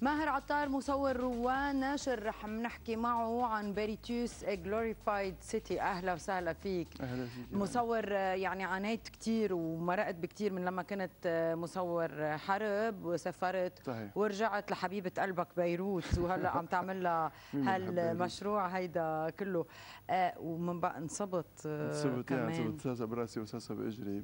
ماهر عطار مصور روان ناشر رح نحكي معه عن Berytus Glorified City أهلا وسهلا فيك. أهلا فيك مصور يعني عانيت كثير ومرقت بكثير من لما كنت مصور حرب وسافرت صحيح. ورجعت لحبيبة قلبك بيروت. وهلأ عم تعمل لها هالمشروع هيدا كله. آه ومن بقى انصبت آه انصبت كمان يعني انصبت ساسا براسي وساسا بإجري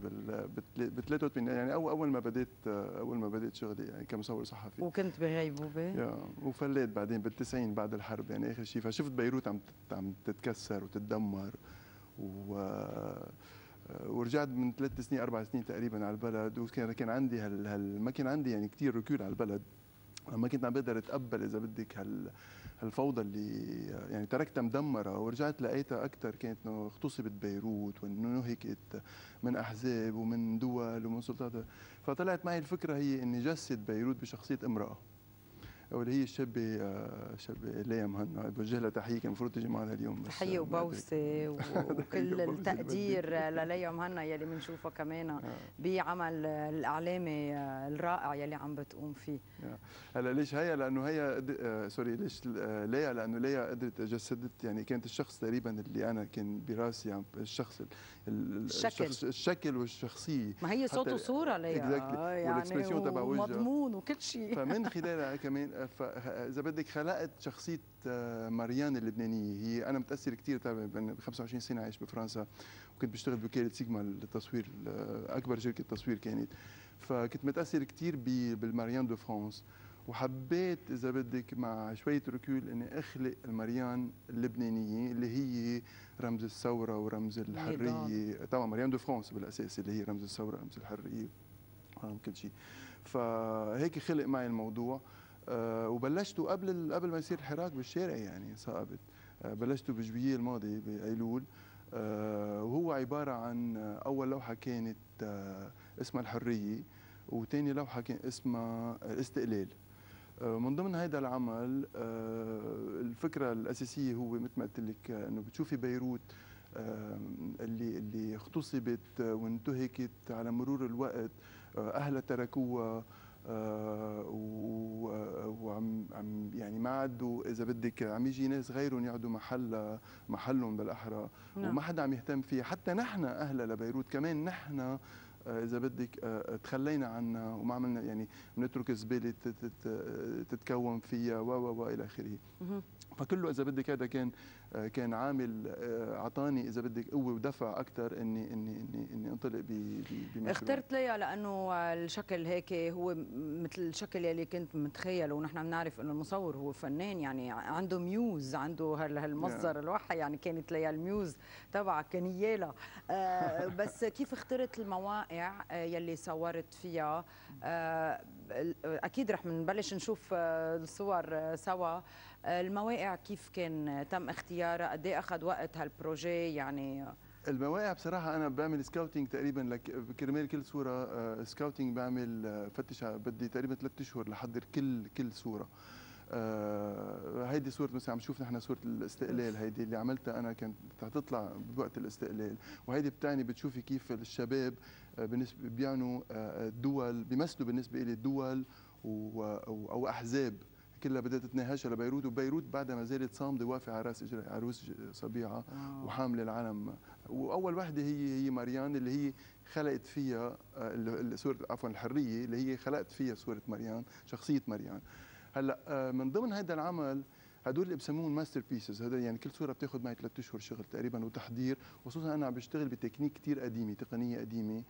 ب 83 يعني اول أول ما بديت أول ما بديت شغلي يعني كمصور صحفي. وكنت بغيبوبه يا وفليت بعدين بال90 بعد الحرب يعني آخر شيء فشفت بيروت عم عم تتكسر وتتدمر و ورجعت من ثلاث سنين أربع سنين تقريبا على البلد وكان كان عندي هال, هال ما كان عندي يعني كثير ركود على البلد. ما كنت عم بقدر أتقبل إذا بدك هال هالفوضى اللي يعني تركتها مدمرة. ورجعت لقيتها أكثر كانت إنه اغتصبت بيروت وإنه نهكت من أحزاب ومن دول ومن سلطات. فطلعت معي الفكرة هي إني جسد بيروت بشخصية امرأة. واللي هي الشابه شابه ليا مهنا بوجه لها تحية كان المفروض تيجي معنا اليوم تحية وبوسة وكل التقدير لليا مهنا يلي بنشوفها كمان بعمل الإعلامي الرائع يلي عم بتقوم فيه. هلا ليش هي لأنه هي سوري ليش ليا؟ لأنه ليا قدرت جسدت يعني كانت الشخص تقريبا اللي أنا كان براسي يعني الشخص الشكل. الشخص الشكل والشخص ما هي صوت وصورة ليا. يعني تبع وجهها. ومضمون وكل شيء. فمن خلالها كمان فاذا بدك خلقت شخصية ماريان اللبنانية هي أنا متأثر كثير ب 25 سنة عايش بفرنسا وكنت بشتغل بوكالة Sygma للتصوير أكبر شركة تصوير كانت. فكنت متأثر كثير بال Marianne de France وحبيت إذا بدك مع شوية recul إني أخلق الماريان اللبنانية اللي هي رمز الثورة ورمز الحرية. طبعا Marianne de France بالأساس اللي هي رمز الثورة رمز الحرية كل شيء. فهيك خلق معي الموضوع. أه وبلشته قبل قبل ما يصير الحراك بالشارع يعني ساقبت أه بلشته بجويي الماضي بأيلول. أه وهو عبارة عن أول لوحة كانت اسمها الحرية وثاني لوحة كان اسمها الاستقلال. من ضمن هذا العمل الفكرة الأساسية هو مثل ما قلت لك إنه بتشوفي بيروت اللي اللي اغتصبت وانتهكت على مرور الوقت أهلها تركوها آه وعم عم يعني ما عدوا إذا بدك عم يجي ناس غيرهم يقعدوا محل محلهم بالأحرى نعم. وما حدا عم يهتم فيها حتى نحن أهلها لبيروت كمان نحن إذا بدك تخلينا عنها وما عملنا يعني بنترك زباله تتكون فيها و و و إلى آخره. فكله إذا بدك هذا كان كان عامل اعطاني إذا بدك قوة ودفع أكثر إني إني إني إني أنطلق بمشروع اخترت ليا لأنه الشكل هيك هو مثل الشكل يلي كنت متخيله ونحن بنعرف إنه المصور هو فنان يعني عنده muse عنده هالمصدر الوحي يعني كانت ليا ال muse تبعك نيالا بس كيف اخترت المواقع يلي صورت فيها. أكيد رح نبلش نشوف الصور سوا. المواقع كيف كان؟ تم اختيارها قد إيه أخذ وقت هال projet؟ يعني المواقع بصراحة أنا بعمل scouting تقريبا لك كرمال كل صورة scouting بعمل فتش بدي تقريبا ثلاث أشهر لحضر كل كل صورة. آه هيدي صورة مثلا عم نشوف نحن صورة الاستقلال هيدي اللي عملتها أنا كانت تطلع بوقت الاستقلال. وهيدي بتعني بتشوفي كيف الشباب بالنسبة بيعنوا دول بيمثلوا بالنسبة لي دول أو أحزاب كلها بدها تتناهشها لبيروت. وبيروت بعدها ما زالت صامدة واقفه على رأس عروس صبيعة آه. وحاملة العلم وأول وحدة هي هي ماريان اللي هي خلقت فيها صوره عفوا الحرية اللي هي خلقت فيها صورة ماريان شخصية ماريان. هلا من ضمن هذا العمل هدول اللي بسموهم masterpieces هذا يعني كل صورة بتاخذ معي ثلاث أشهر شغل تقريبا وتحضير. خصوصا أنا عم بشتغل بتكنيك كثير قديمة تقنية قديمة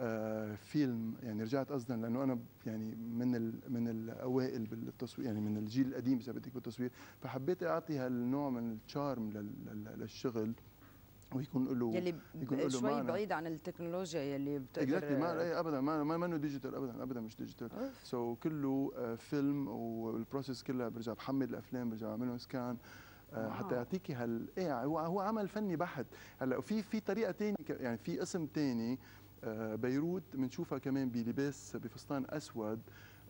آه فيلم. يعني رجعت قصدا لأنه أنا يعني من ال من الأوائل بالتصوير يعني من الجيل القديم إذا بدك بالتصوير. فحبيت أعطي هالنوع من ال charm للشغل. ويكون له يلي يكون له شوي معنى. بعيد عن التكنولوجيا يلي بتقدر exactly. ما اي ابدا. ما ما منه digital ابدا. ابدا مش digital so كله آه فيلم وال process كلها برجع بحمل الأفلام برجع بعملهم scan آه حتى يعطيكي هال إيه هو هو عمل فني بحت. هلأ في في طريقة ثانية يعني في اسم ثاني آه بيروت بنشوفها كمان بلباس بفستان أسود.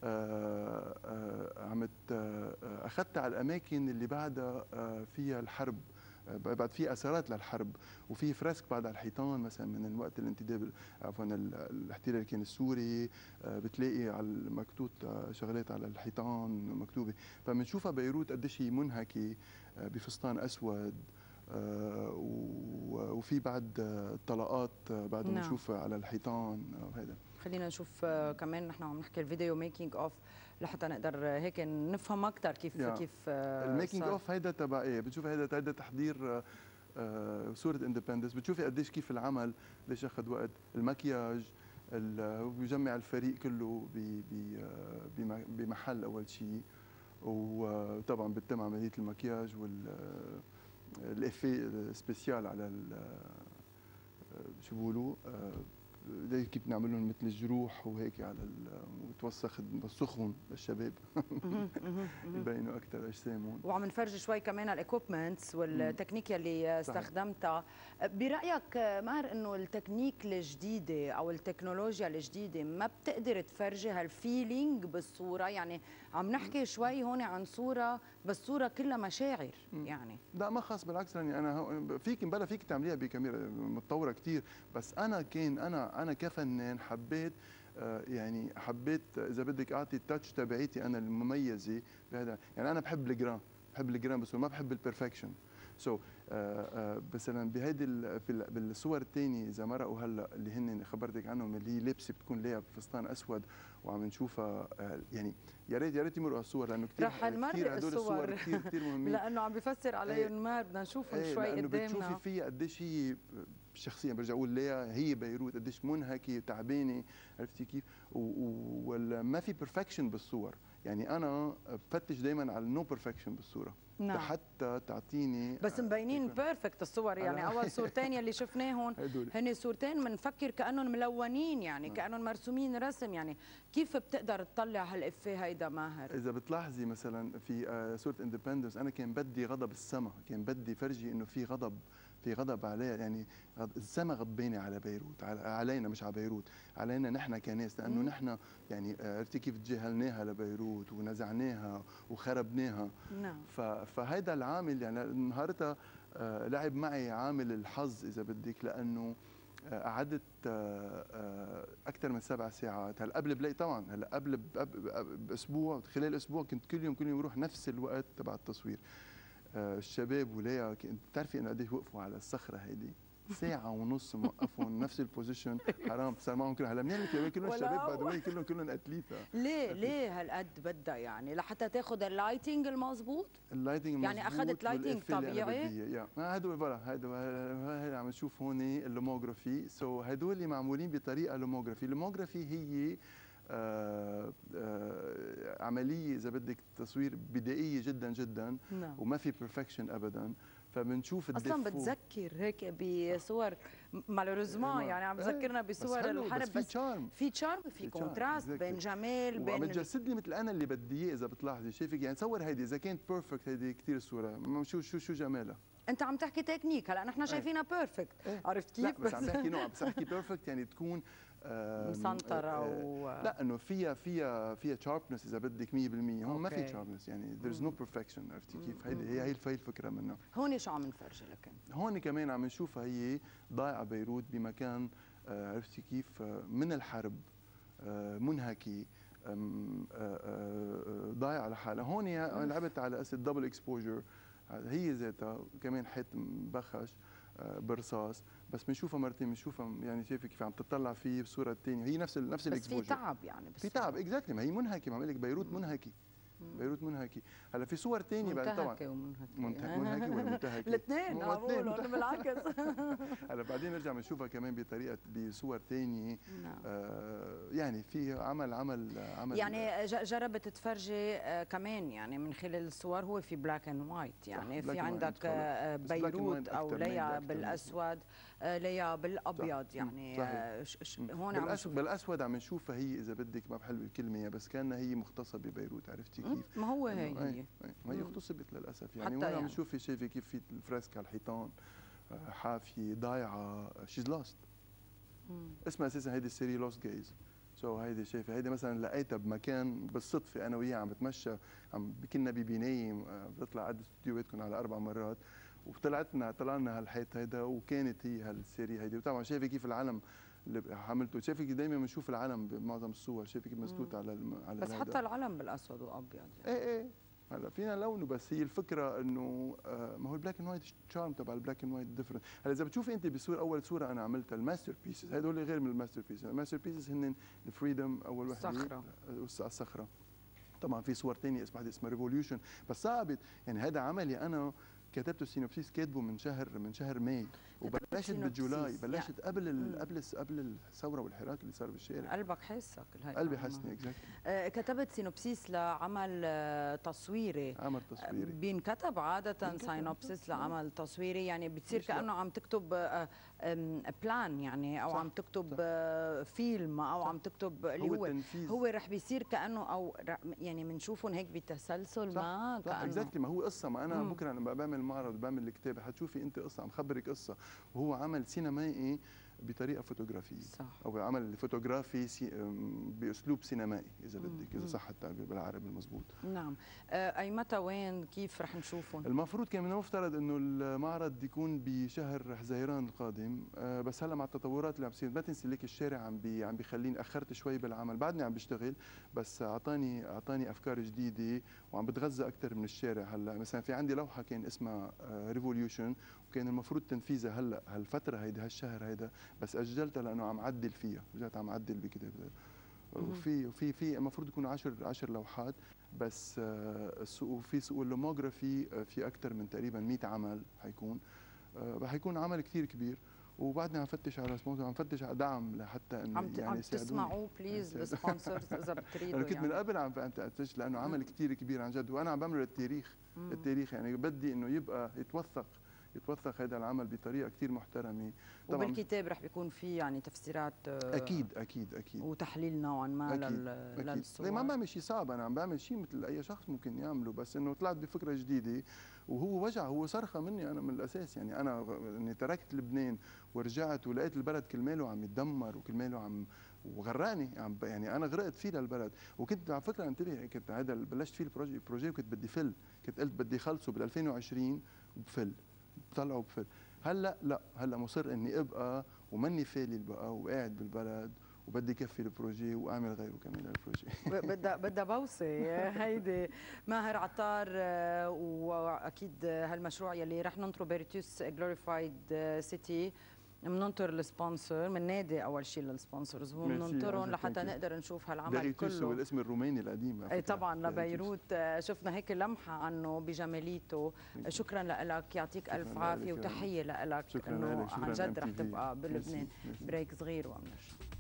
آه آه عمت اخذتها على الأماكن اللي بعدها فيها الحرب. آه، بعد في اثارات للحرب وفي fresques بعد على الحيطان مثلا من وقت الانتداب عفوا ال- الاحتلال كان السوري آه، بتلاقي على المكتوب آه، شغلات على الحيطان مكتوبة فبنشوفها بيروت قديش هي منهكة آه، بفستان أسود وفي بعد طلقات بعد نعم. بنشوفها على الحيطان وهذا خلينا نشوف كمان نحن عم نحكي الفيديو making of لحتى نقدر هيك نفهم أكثر كيف يا. كيف آه، ال making. of هيدا تبع إيه بتشوفي هيدا هيدا تحضير آه، آه، صورة independence بتشوفي قديش كيف العمل قديش أخذ وقت المكياج بيجمع الفريق كله ب- ب- آه، بم- بمحل أول شيء وطبعا بتتم عملية المكياج وال ال effets spéciaux على شو بيقولوا كيف بنعمل لهم مثل الجروح وهيك على وتوسخ بوسخهم للشباب. يبينوا أكثر أجسامهم وعم نفرج شوي كمان ال equipments وال technique يلي. استخدمتها برأيك ماهر إنه التكنيك الجديدة أو التكنولوجيا الجديدة ما بتقدر تفرجي هال feeling بالصورة يعني عم نحكي شوي هون عن صورة بس صورة كلها مشاعر. يعني لا ما خاص بالعكس يعني أنا فيك بلا فيك تعمليها بكاميرا متطورة كثير بس أنا كان أنا أنا كفنان حبيت يعني حبيت إذا بدك أعطي ال touch تبعيتي أنا المميزة بهذا. يعني أنا بحب ال grain بحب ال grain بس ما بحب ال perfection so, مثلا بهيدي ال- في ال- بالصور الثانية إذا مرقوا هلأ اللي هن خبرتك عنهم اللي هي لبسه بتكون ليا بفستان أسود وعم نشوفها آه، يعني يا ريت يا ريت يمرقوا الصور لأنه كثير رح نمرق كثير هدول الصور. كثير كثير مهمين. لأنه عم بفسر عليهم ماهر بدنا نشوفهم إيه، شوي لأنه بتشوفي قدامنا فيها قديش هي شخصيا برجع أقول ليا هي بيروت قديش منهكة تعبانة عرفتي كيف؟ وما في perfection بالصور. يعني أنا بفتش دائما على ال no perfection بالصورة. نعم حتى تعطيني بس مبينين فكرة. perfect الصور يعني أول صورتين يلي شفناهم هن صورتين بنفكر كأنهم ملونين يعني نعم. كأنهم مرسومين رسم يعني كيف بتقدر تطلع هال effet هيدا ماهر إذا بتلاحظي مثلا في آه، صورة independence أنا كان بدي غضب السما كان بدي فرجي إنه في غضب غضب عليها يعني السما غضبانه على بيروت علينا مش على بيروت علينا نحن كناس لأنه مم. نحن يعني آه، عرفتي كيف تجاهلناها لبيروت ونزعناها وخربناها. نعم. فهيدا العامل يعني نهارتها آه، لعب معي عامل الحظ إذا بدك لأنه آه، قعدت أكثر من سبع ساعات. هلأ قبل بلاي طبعا هلأ قبل بأسبوع خلال أسبوع كنت كل يوم كل يوم بروح نفس الوقت تبع التصوير. آه، الشباب وليا كنت بتعرفي انه قديش وقفوا على الصخرة هيدي ساعة ونص موقفهم نفس ال position حرام صار معهم كلهم. هلا منين كلهم الشباب. باي كلهم كلهم athletes ليه؟ ليه هالقد بدها يعني؟ لحتى تاخذ ال lighting المضبوط ال lighting يعني أخدت lighting طبيعي؟ ما هدول voilà هدول عم نشوف هون ال lomography so هدول معمولين بطريقة lomography ال lomography هي آه آه عملية إذا بدك تصوير بدائية جدا جدا نعم. وما في بيرفكشن ابدا فبنشوف أصلا. بتذكر هيك بصور مالوريزمون إيه، يعني عم إيه، بذكرنا بس بصور حلو، الحرب بس في بس تشارم في تشارم في كونتراست exactly. بين جمال بين بتجسد لي مثل أنا اللي بدي إياه إذا بتلاحظي شايفك؟ يعني تصور هيدي إذا كانت بيرفكت هيدي كثير الصورة شو شو شو جمالها؟ أنت عم تحكي تكنيك هلا نحن شايفينها بيرفكت إيه. عرفت لا كيف؟ بس عم بحكي نوع بس احكي بيرفكت يعني تكون مسنطرة آه، و لا إنه فيها فيها فيها sharpness إذا بدك 100% هون ما في. sharpness يعني. There's no perfection عرفتي كيف. هي هي هي الفكرة منها هون شو عم نفرجي لك هون كمان عم نشوفها هي ضايعة بيروت بمكان آه، عرفتي كيف؟ آه، من الحرب آه، آه، آه، ضايعة لحالها. هون لعبت على أساس double exposure هي ذاتها. كمان حيط مبخش آه، برصاص. بس بنشوفها مرتين بنشوفها يعني شايفه كيف عم تطلع فيه بصورة الثانية هي نفس ال نفس بس في تعب يعني في تعب exactly ما هي منهكة ما عم قلك بيروت منهكة. بيروت منهكة. هلأ في صور ثانية بعد طبعا. منتهكة ومنهكة. ولا منتهكة؟ الاثنين بقول بالعكس. هلأ بعدين نرجع بنشوفها كمان بطريقة بصور ثانية نعم. آه يعني في عمل عمل عمل. يعني جربت تفرجي آه، كمان يعني من خلال الصور هو في black and white يعني في عندك. آه، بس بيروت أو ليا بالأسود. آه، ليا بالابيض صح. يعني صحيح. آه، مم. هون عم بالأس- نشوف بالأسود عم نشوفها هي إذا بدك ما بحلو الكلمة بس كأنها هي مختصة ببيروت عرفتي كيف؟ ما هو هي هي أي- أي. ما هي. اغتصبت للأسف يعني حتى وين عم يعني. نشوف شايفه كيف في ال fresque على الحيطان آه، حافية ضايعة she's lost. اسمها أساسا هيدي ال série lost guys so هيدي شايفة هيدي مثلا لقيتها بمكان بالصدفة أنا وياه عم بتمشى عم كنا ببناية بطلع قد استديوهاتكم على أربع مرات وطلعتنا طلعنا هالحيط هيدا وكانت هي هال série هيدي. وطبعا شايفة كيف العلم اللي عملته شايفة دائما بنشوف العلم بمعظم الصور. شايفة كيف مسدود على الم... على بس الهيدا. حتى العلم بالأسود وأبيض يعني. إيه إيه. هلأ فينا لونه بس هي الفكرة إنه آه، ما هو ال black and white ال charm تبع ال black and white different هلأ إذا بتشوفي أنت بصوره أول صورة أنا عملتها ال master pieces هدول غير من ال master pieces ال master pieces هن ال freedom اول وحده الصخرة. الصخرة. طبعا في صور ثانية اسمها اسمها revolution بس صعبت. يعني هذا عملي أنا كتبته ال synopsis كاتبه من شهر من شهر May وبلشت. بال July بلشت قبل ال-. قبل الس- قبل الثورة والحراك اللي صار بالشارع قلبك الهيئة قلبي عمان. حسني exactly آه، كتبت synopsis لعمل آه، تصويري عمل تصويري بينكتب عادة بينكتب. synopsis لعمل تصويري يعني بتصير؟ كأنه عم تكتب آه، plan يعني أو صح، عم تكتب صح. آه، فيلم أو صح. عم تكتب اللي هو هو التنفيذ هو رح بيصير كأنه أو ر- يعني بنشوفهم هيك بتسلسل صح، ما صح كأنه exactly ما هو قصة ما أنا مم. بكرة لما بعمل معرض بعمل الكتاب حتشوفي انت قصة عم خبرك قصة. وهو عمل سينمائي بطريقة فوتوغرافية صح. أو عمل فوتوغرافي سي... بأسلوب سينمائي إذا بدك. إذا صح التعبير بالعربي المضبوط. نعم. آه، أي متى وين كيف رح نشوفهم المفروض كان من المفترض إنه المعرض يكون بشهر حزيران القادم. آه، بس هلا مع التطورات اللي عم تصير ما تنسي ليك الشارع عم بي عم بيخليني أخرت شوي بالعمل. بعدني عم بشتغل بس أعطاني أعطاني أفكار جديدة وعم بتغذى أكثر من الشارع هلا. مثلا في عندي لوحة كان اسمها revolution وكان المفروض تنفيذها هلأ هالفترة هيدي هالشهر هيدا بس أجلتها لأنه عم عدل فيها رجعت عم عدل بكتاب. وفي وفي في المفروض يكونوا 10 10 لوحات بس آه، السوق في سوق اللوموغرافي آه، في أكثر من تقريبا 100 عمل حيكون آه، رح يكون عمل كثير كبير وبعدني عم فتش على sponsor عم فتش على دعم لحتى إنه عم يعني عم. تسمعوا please. ال sponsors إذا بتريدوا أنا كنت من يعني. قبل عم فتش لأنه عمل. كثير كبير عن جد وأنا عم بعمله للتاريخ مم. التاريخ يعني بدي إنه يبقى يتوثق يتوثق هذا العمل بطريقة كثير محترمة. طبعا وبالكتاب رح بيكون في يعني تفسيرات آه، أكيد أكيد أكيد. وتحليل نوعا ما أكيد، لل... أكيد. للصور. ما عم بعمل شيء صعب؟ أنا عم بعمل شيء مثل أي شخص ممكن يعمله بس إنه طلعت بفكرة جديدة وهو وجع هو صرخة مني أنا من الأساس. يعني أنا اني تركت لبنان ورجعت ولقيت البلد كرماله عم يتدمر عم وغرقني. عم ب- يعني أنا غرقت فيه للبلد. وكنت على فكرة انتبه كنت هذا بلشت فيه ال projet ال projet وكنت بدي فل. كنت قلت بدي خلصه بال 2020 وبفل بطلعه بفل هلأ لا هلأ مصر إني أبقى وماني فالي بقى وقاعد بالبلد وبدي كفي ال projet وأعمل غيره كمان لل projet ب- بدها بدها بوصي هيدي. ماهر عطار آه، وأكيد هالمشروع يلي رح ننطره Berytus glorified city بننطر ال sponsor منادي أول شيء لل sponsors وبننطرهم لحتى. نقدر نشوف هالعمل Berytus هو كله الاسم الروماني القديم اي. طبعا. لبيروت شفنا هيك لمحة عنه بجماليته. شكرا لك يعطيك ألف عافية وتحية لك إنه عن جد رح. تبقى بلبنان. بريك صغير وبنرجع